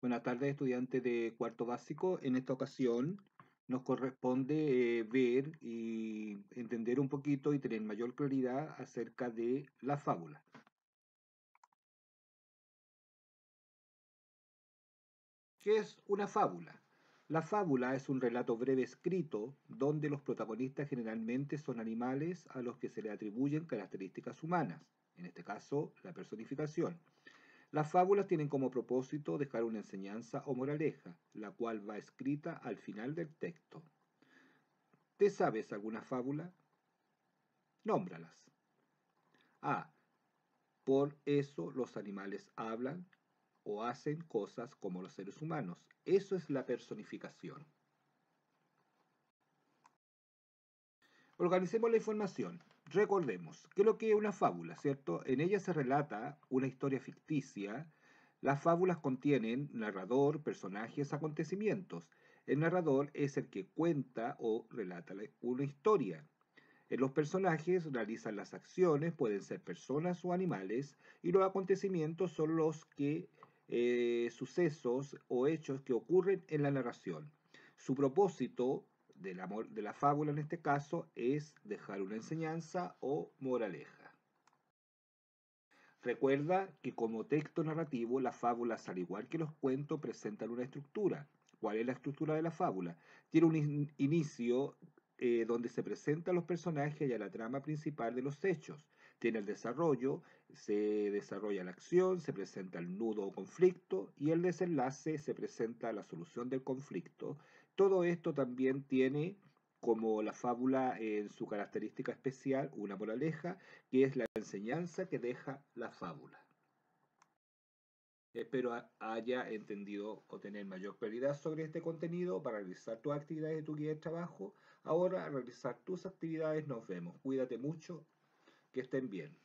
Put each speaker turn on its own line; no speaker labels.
Buenas tardes, estudiantes de cuarto básico. En esta ocasión nos corresponde eh, ver y entender un poquito y tener mayor claridad acerca de la fábula. ¿Qué es una fábula? La fábula es un relato breve escrito donde los protagonistas generalmente son animales a los que se le atribuyen características humanas, en este caso la personificación. Las fábulas tienen como propósito dejar una enseñanza o moraleja, la cual va escrita al final del texto. ¿Te sabes alguna fábula? Nómbralas. A. Por eso los animales hablan o hacen cosas como los seres humanos. Eso es la personificación. Organicemos la información. Recordemos, ¿qué es lo que es una fábula, cierto? En ella se relata una historia ficticia. Las fábulas contienen narrador, personajes, acontecimientos. El narrador es el que cuenta o relata una historia. Los personajes realizan las acciones, pueden ser personas o animales, y los acontecimientos son los que eh, sucesos o hechos que ocurren en la narración. Su propósito de la, fábula en este caso es dejar una enseñanza o moraleja. Recuerda que como texto narrativo las fábulas, al igual que los cuentos, presentan una estructura. ¿Cuál es la estructura de la fábula? Tiene un inicio eh, donde se presentan los personajes y a la trama principal de los hechos. Tiene el desarrollo, se desarrolla la acción, se presenta el nudo o conflicto y el desenlace se presenta la solución del conflicto. Todo esto también tiene como la fábula en su característica especial una moraleja, que es la enseñanza que deja la fábula. Espero haya entendido o tener mayor claridad sobre este contenido para realizar tus actividades de tu guía de trabajo. Ahora, realizar tus actividades, nos vemos. Cuídate mucho, que estén bien.